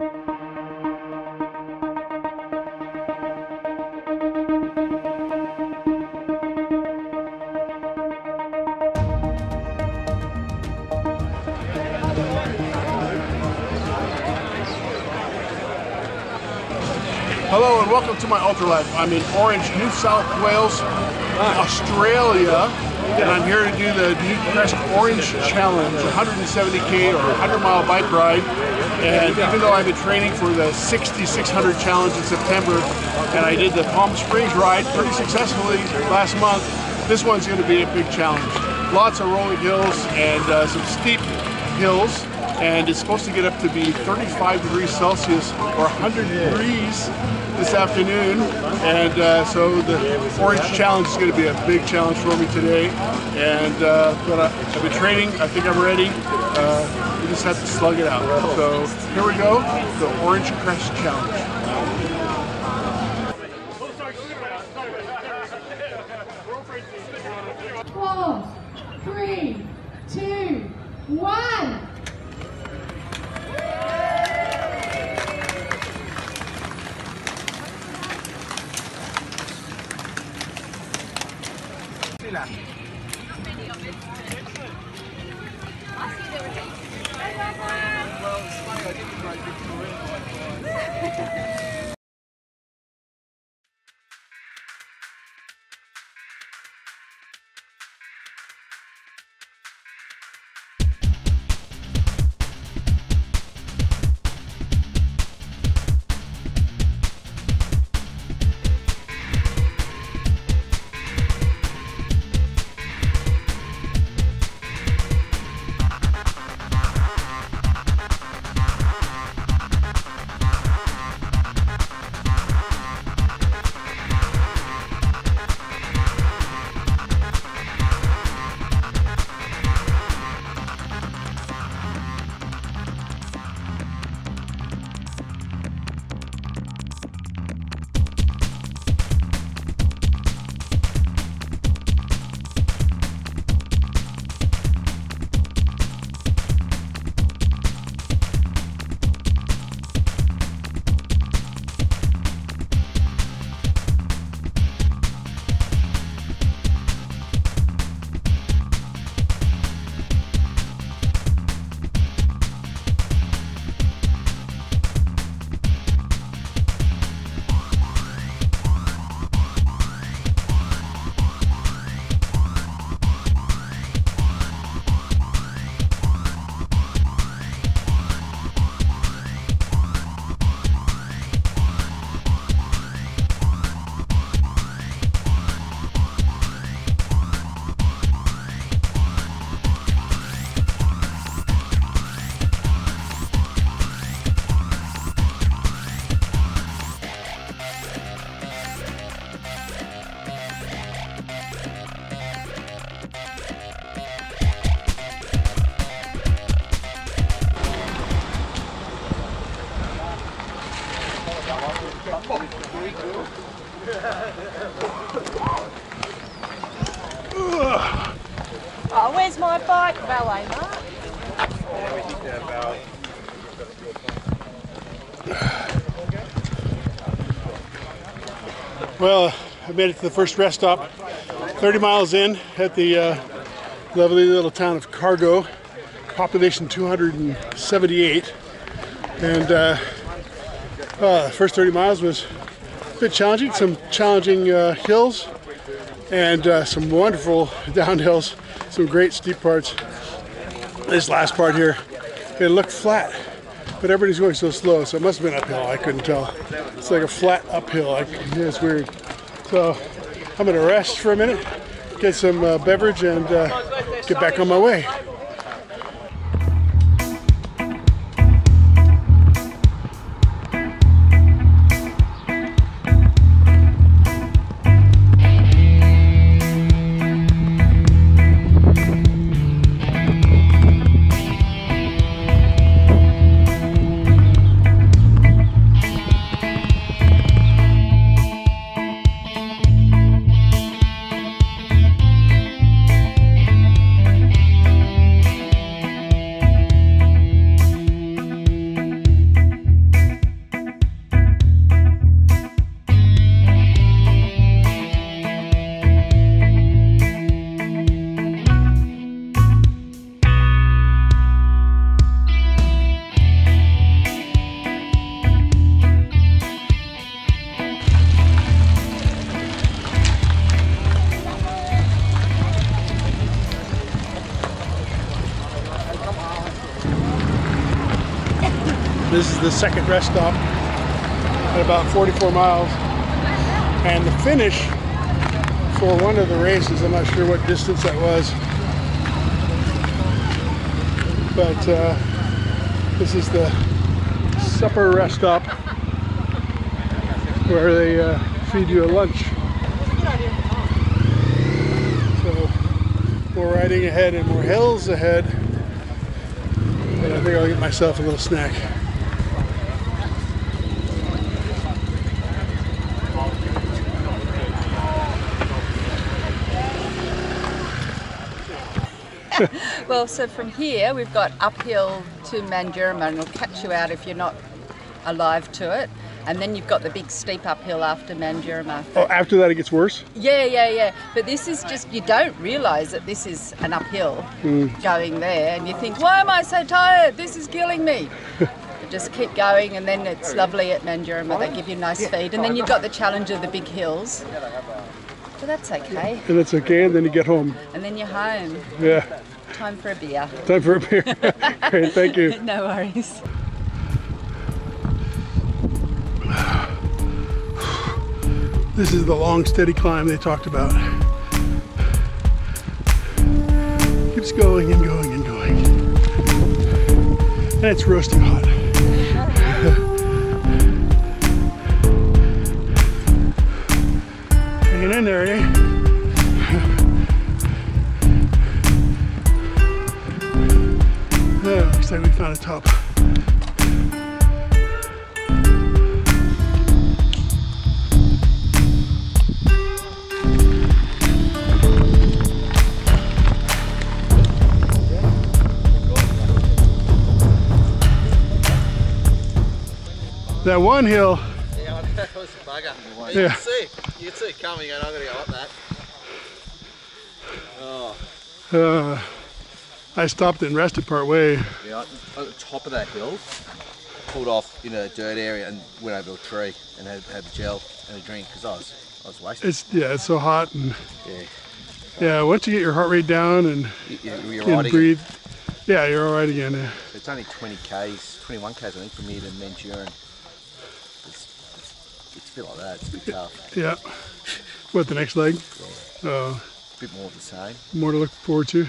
Hello and welcome to my Ultralife. I'm in Orange, New South Wales, Australia, and I'm here to do the New Crest Orange Challenge, 170k or 100 mile bike ride. And even though I've been training for the 6600 challenge in September, and I did the Palm Springs ride pretty successfully last month, this one's going to be a big challenge. Lots of rolling hills and uh, some steep hills and it's supposed to get up to be 35 degrees Celsius or 100 degrees this afternoon. And uh, so the Orange Challenge is going to be a big challenge for me today. And uh, but I, have been training. I think I'm ready. Uh, we just have to slug it out. So here we go, the Orange Crest Challenge. Well, I made it to the first rest stop, 30 miles in at the uh, lovely little town of Cargo, population 278. And uh, uh, the first 30 miles was a bit challenging, some challenging uh, hills and uh, some wonderful downhills, some great steep parts. This last part here, it looked flat, but everybody's going so slow, so it must have been uphill. I couldn't tell. It's like a flat uphill. Like, yeah, it's weird. So I'm gonna rest for a minute, get some uh, beverage, and uh, get back on my way. Is the second rest stop at about 44 miles. And the finish for one of the races, I'm not sure what distance that was, but uh, this is the supper rest stop where they uh, feed you a lunch. So we're riding ahead and more hills ahead. And I think I'll get myself a little snack. Well, so from here we've got uphill to Mandurama and it'll catch you out if you're not alive to it. And then you've got the big steep uphill after Mandurama. Oh, after that it gets worse? Yeah, yeah, yeah. But this is just, you don't realise that this is an uphill hmm. going there. And you think, why am I so tired? This is killing me. Just keep going and then it's lovely at Mandurama. They give you nice feed. And then you've got the challenge of the big hills. But that's okay. And it's okay, and then you get home. And then you're home. Yeah, Time for a beer. time for a beer. Great, thank you. No worries. This is the long, steady climb they talked about. Keeps going and going and going. And it's roasting hot. Hanging in there, eh? Oh, looks like we found a top. That one hill, Yeah, I know, it was a bugger. You Yeah. can see, you can see it coming and I'm going to go up that. Oh. uh, I stopped and rested part way. Yeah, at the top of that hill, pulled off in a dirt area and went over a tree and had, had a gel and a drink because I was, I was wasted. It's yeah, it's so hot and Yeah, yeah. Once you get your heart rate down and, you, you, you're and riding. breathe, yeah, you're all right again. yeah. It's only 20 k's, 21 k's I think from here to Mandurama. It's, it's, it's a bit like that. It's a bit tough. Yeah. What the next leg? Oh, A bit more of the same. more to look forward to.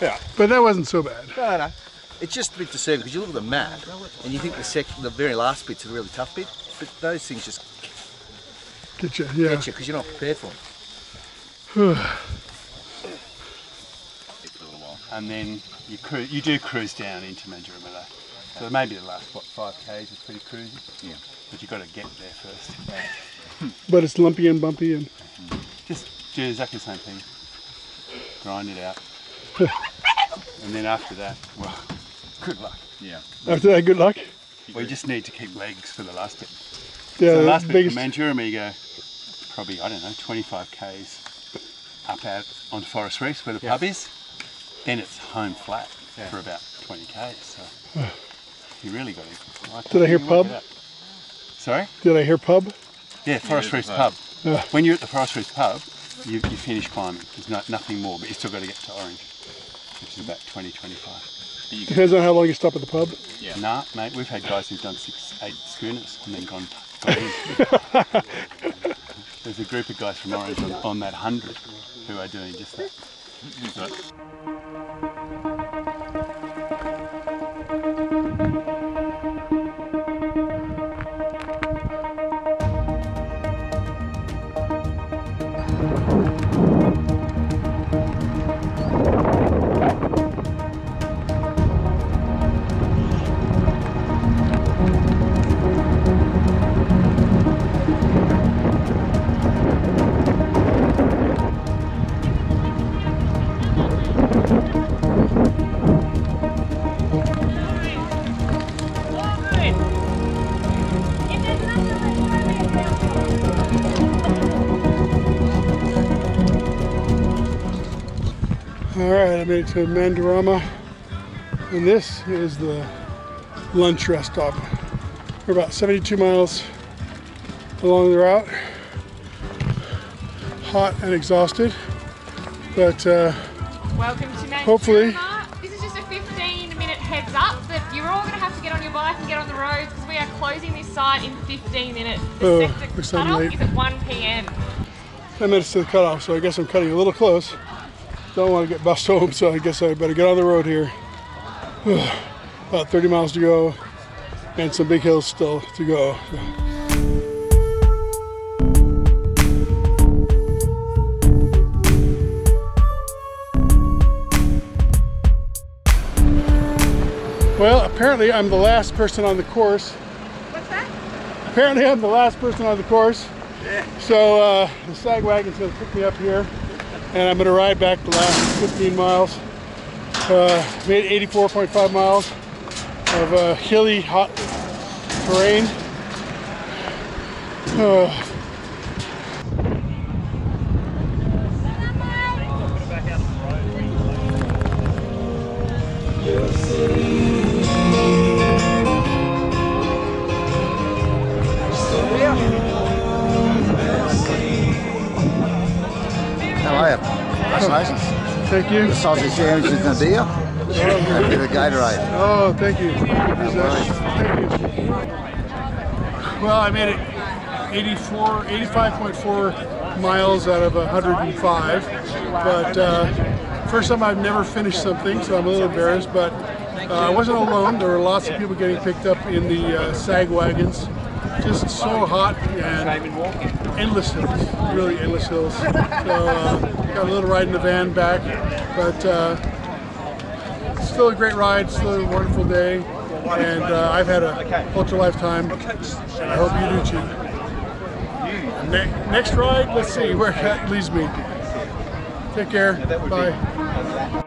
Yeah. But that wasn't so bad. No, no. It's just a bit disturbing because you look at the map and you think the sec- the very last bit's a really tough bit, but those things just Get you, yeah. get you because you're not prepared for them. for a little while. And then you you do cruise down into Mandurama. So maybe the last what five k's is pretty cruisy. Yeah. But you've got to get there first. But it's lumpy and bumpy and Just do exactly the same thing. Grind it out. and then after that, well, good luck. Yeah. after that, good luck. We just need to keep legs for the last bit. Yeah, so the the last bit biggest. from Mandurama, go probably I don't know 25 k's up out on Forest Reefs where the pub is. Then it's home flat for about 20 k's. So you really got to. Did I hear you work pub? It out. Sorry. Did I hear pub? Yeah, Forest Reefs pub. Yeah. When you're at the Forest Reefs pub, you, you finish climbing. There's no, nothing more, but you still got to get to Orange, which is about 20, 25. Depends on how long you stop at the pub. Yeah. Nah, mate, we've had guys who've done six, eight schooners and then gone, gone. There's a group of guys from Orange on, on that hundred who are doing just that. Made it to Mandurama, and this is the lunch rest stop. We're about 72 miles along the route. Hot and exhausted, but uh, Welcome to. Hopefully. This is just a 15 minute heads up that you're all going to have to get on your bike and get on the roads because we are closing this site in 15 minutes. Oh, The we're sector cutoff late. is at 1 p.m. 10 minutes to the cutoff, so I guess I'm cutting a little close. Don't want to get bust home, so I guess I better get on the road here. About 30 miles to go, and some big hills still to go. Well, apparently I'm the last person on the course. What's that? Apparently I'm the last person on the course. So uh, the sag wagon's gonna pick me up here and I'm gonna ride back the last 15 miles. Uh, made 84.5 miles of uh, hilly, hot terrain. Uh, thank you. The Sausage sandwich and a beer. And a bit of Gatorade. Oh, thank you. Thank you. Well, I made it 84, 85.4 miles out of 105. But uh, first time I've never finished something, so I'm a little embarrassed. But uh, I wasn't alone. There were lots of people getting picked up in the uh, sag wagons. Just so hot and endless hills, really endless hills. So uh, got a little ride in the van back, but. Uh, still a great ride, still a wonderful day, and uh, I've had a ultra lifetime. I hope you do too. Ne- next ride, let's see where that leads me. Take care. Bye.